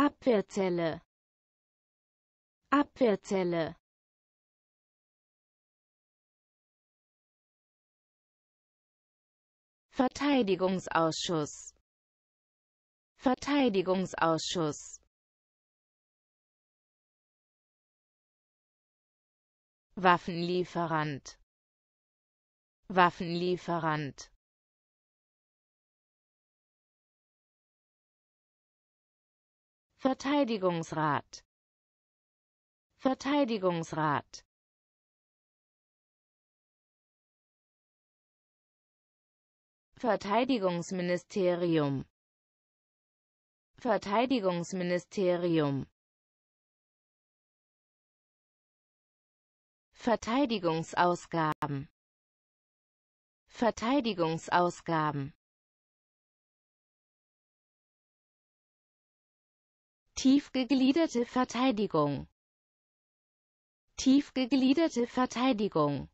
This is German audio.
Abwehrzelle. Abwehrzelle. Verteidigungsausschuss. Verteidigungsausschuss. Waffenlieferant. Waffenlieferant Verteidigungsrat. Verteidigungsrat. Verteidigungsministerium. Verteidigungsministerium. Verteidigungsausgaben. Verteidigungsausgaben Tiefgegliederte Verteidigung. Tiefgegliederte Verteidigung